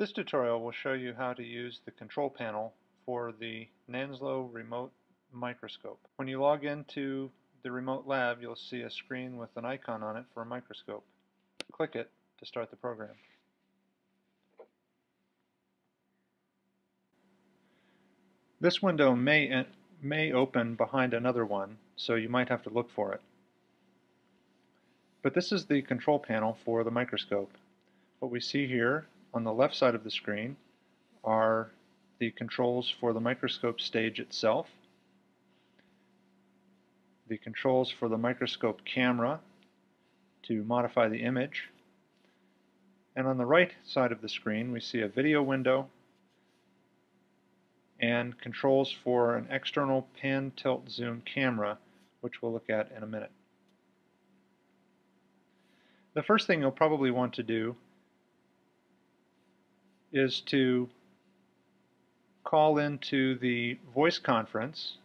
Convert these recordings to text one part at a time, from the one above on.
This tutorial will show you how to use the control panel for the NANSLO remote microscope. When you log into the remote lab you'll see a screen with an icon on it for a microscope. Click it to start the program. This window may, may open behind another one, so you might have to look for it. But this is the control panel for the microscope. What we see here on the left side of the screen are the controls for the microscope stage itself, the controls for the microscope camera to modify the image, and on the right side of the screen we see a video window and controls for an external pan tilt zoom camera which we'll look at in a minute. The first thing you'll probably want to do is to call into the voice conference,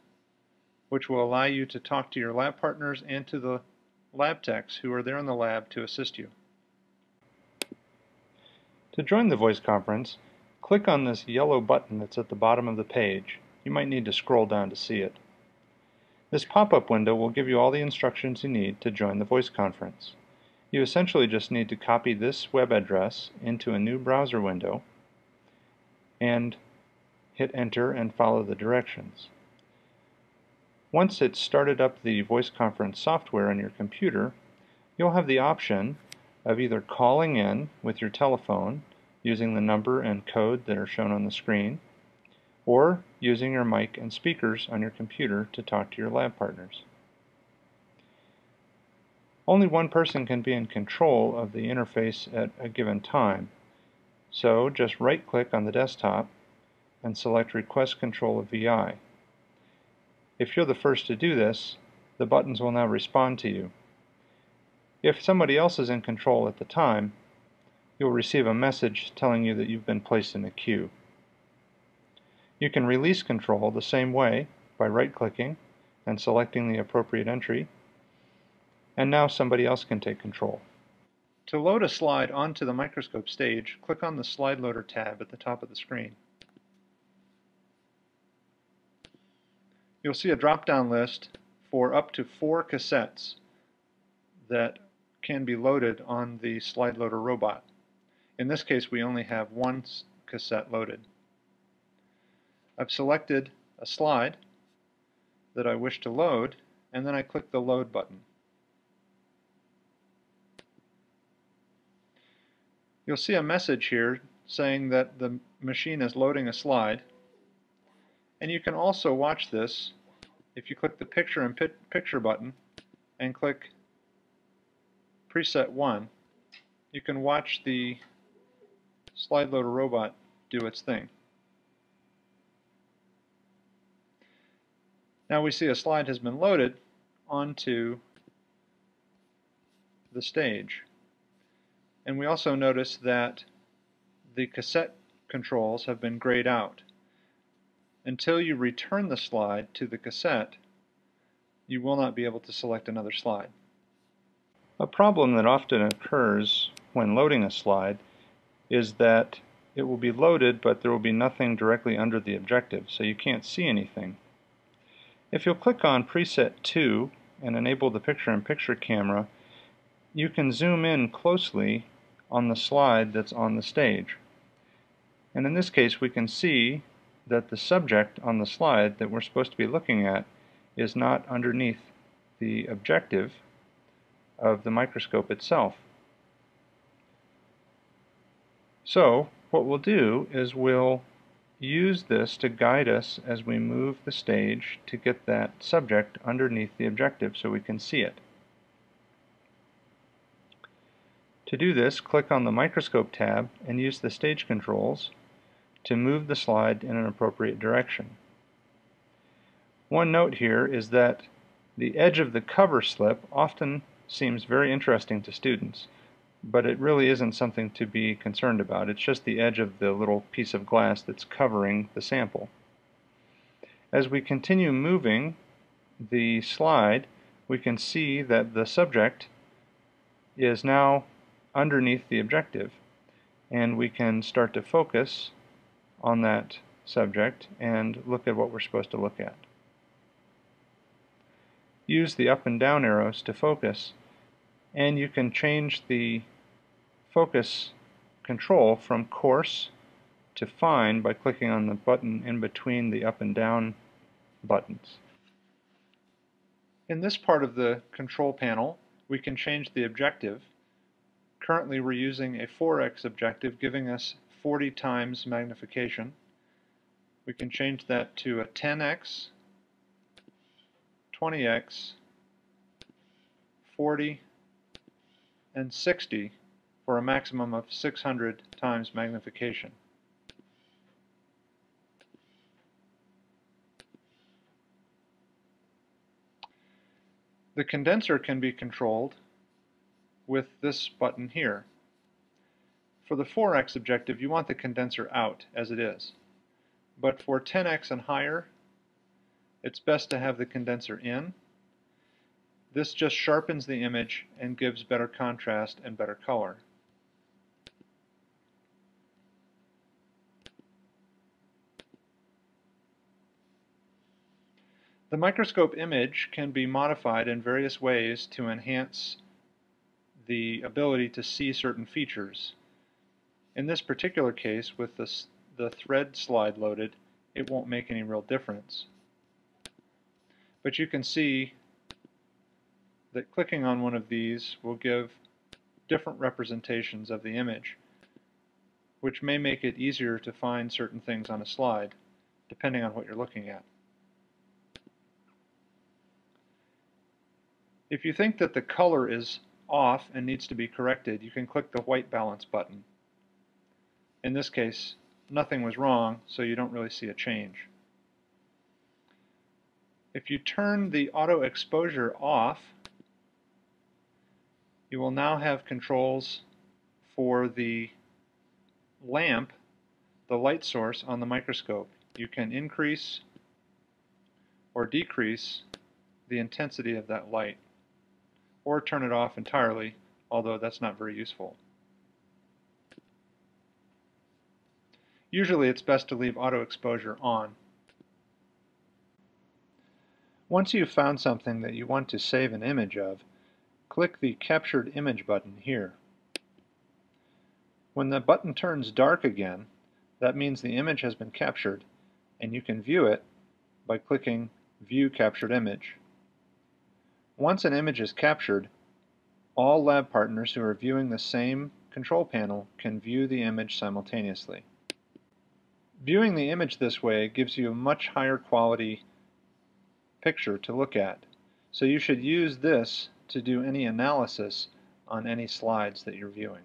which will allow you to talk to your lab partners and to the lab techs who are there in the lab to assist you. To join the voice conference, click on this yellow button that's at the bottom of the page. You might need to scroll down to see it. This pop-up window will give you all the instructions you need to join the voice conference. You essentially just need to copy this web address into a new browser window and hit enter and follow the directions. Once it's started up the voice conference software on your computer, you'll have the option of either calling in with your telephone using the number and code that are shown on the screen, or using your mic and speakers on your computer to talk to your lab partners. Only one person can be in control of the interface at a given time, so just right-click on the desktop and select Request Control of VI. If you're the first to do this, the buttons will now respond to you. If somebody else is in control at the time, you'll receive a message telling you that you've been placed in a queue. You can release control the same way by right-clicking and selecting the appropriate entry, and now somebody else can take control. To load a slide onto the microscope stage, click on the Slide Loader tab at the top of the screen. You'll see a drop-down list for up to four cassettes that can be loaded on the Slide Loader robot. In this case, we only have one cassette loaded. I've selected a slide that I wish to load, and then I click the Load button. You'll see a message here saying that the machine is loading a slide. And you can also watch this if you click the picture and picture button and click preset 1 you can watch the slide loader robot do its thing. Now we see a slide has been loaded onto the stage. And we also notice that the cassette controls have been grayed out. Until you return the slide to the cassette, you will not be able to select another slide. A problem that often occurs when loading a slide is that it will be loaded but there will be nothing directly under the objective so you can't see anything. If you'll click on preset 2 and enable the picture-in-picture -picture camera you can zoom in closely on the slide that's on the stage. And in this case we can see that the subject on the slide that we're supposed to be looking at is not underneath the objective of the microscope itself. So what we'll do is we'll use this to guide us as we move the stage to get that subject underneath the objective so we can see it. To do this, click on the Microscope tab and use the Stage Controls to move the slide in an appropriate direction. One note here is that the edge of the cover slip often seems very interesting to students, but it really isn't something to be concerned about. It's just the edge of the little piece of glass that's covering the sample. As we continue moving the slide, we can see that the subject is now underneath the objective. and we can start to focus on that subject and look at what we're supposed to look at. Use the up and down arrows to focus and you can change the focus control from coarse to fine by clicking on the button in between the up and down buttons. In this part of the control panel we can change the objective. Currently we're using a 4x objective giving us 40 times magnification. We can change that to a 10x, 20x, 40, and 60 for a maximum of 600 times magnification. The condenser can be controlled with this button here. For the 4x objective, you want the condenser out as it is. But for 10x and higher, it's best to have the condenser in. This just sharpens the image and gives better contrast and better color. The microscope image can be modified in various ways to enhance the ability to see certain features. In this particular case, with the, the thread slide loaded, it won't make any real difference. But you can see that clicking on one of these will give different representations of the image, which may make it easier to find certain things on a slide, depending on what you're looking at. If you think that the color is off and needs to be corrected, you can click the white balance button. In this case, nothing was wrong, so you don't really see a change. If you turn the auto exposure off, you will now have controls for the lamp, the light source on the microscope. You can increase or decrease the intensity of that light or turn it off entirely, although that's not very useful. Usually it's best to leave auto exposure on. Once you've found something that you want to save an image of, click the Captured Image button here. When the button turns dark again, that means the image has been captured, and you can view it by clicking View Captured Image. Once an image is captured, all lab partners who are viewing the same control panel can view the image simultaneously. Viewing the image this way gives you a much higher quality picture to look at. So you should use this to do any analysis on any slides that you're viewing.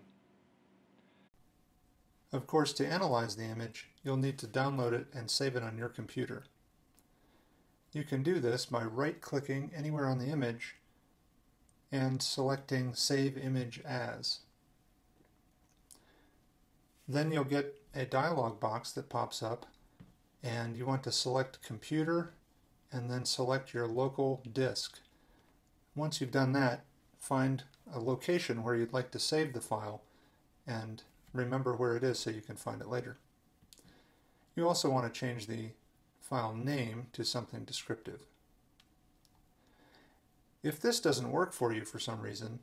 Of course, to analyze the image, you'll need to download it and save it on your computer. You can do this by right-clicking anywhere on the image and selecting Save Image As. Then you'll get a dialog box that pops up and you want to select Computer and then select your local disk. Once you've done that, find a location where you'd like to save the file and remember where it is so you can find it later. You also want to change the file name to something descriptive. If this doesn't work for you for some reason,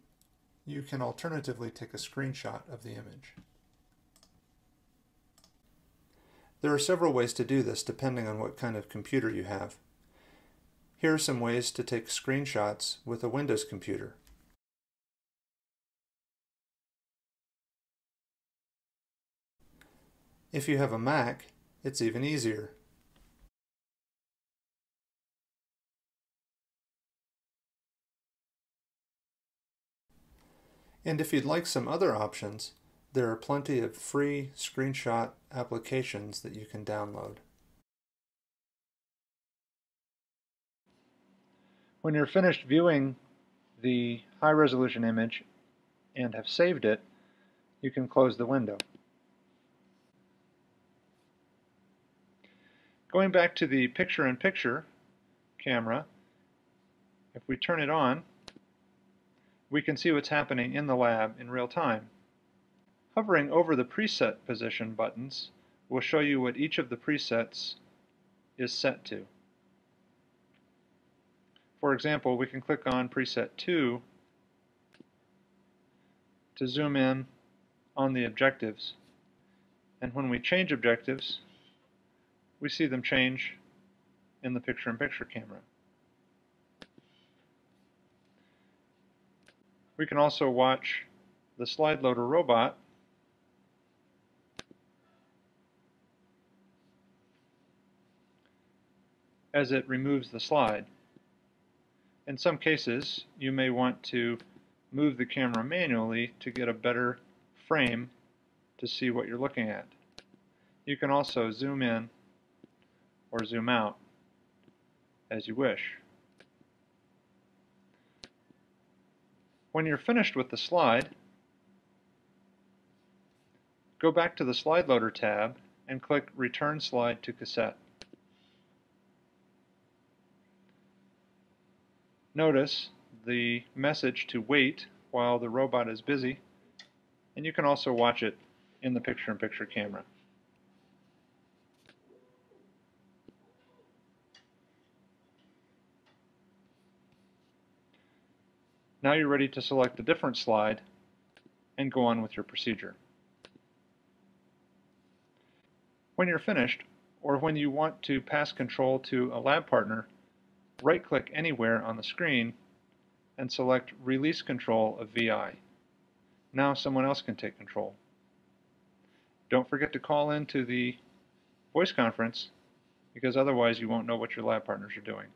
you can alternatively take a screenshot of the image. There are several ways to do this depending on what kind of computer you have. Here are some ways to take screenshots with a Windows computer. If you have a Mac, it's even easier. And if you'd like some other options, there are plenty of free screenshot applications that you can download. When you're finished viewing the high resolution image and have saved it, you can close the window. Going back to the picture-in-picture -picture camera, if we turn it on, we can see what's happening in the lab in real time. Hovering over the preset position buttons will show you what each of the presets is set to. For example, we can click on preset 2 to zoom in on the objectives. And when we change objectives, we see them change in the picture-in-picture -picture camera. We can also watch the slide loader robot as it removes the slide. In some cases, you may want to move the camera manually to get a better frame to see what you're looking at. You can also zoom in or zoom out as you wish. When you're finished with the slide, go back to the Slide Loader tab and click Return Slide to Cassette. Notice the message to wait while the robot is busy, and you can also watch it in the picture-in-picture -picture camera. Now you're ready to select a different slide and go on with your procedure. When you're finished, or when you want to pass control to a lab partner, right-click anywhere on the screen and select Release Control of VI. Now someone else can take control. Don't forget to call into the voice conference because otherwise you won't know what your lab partners are doing.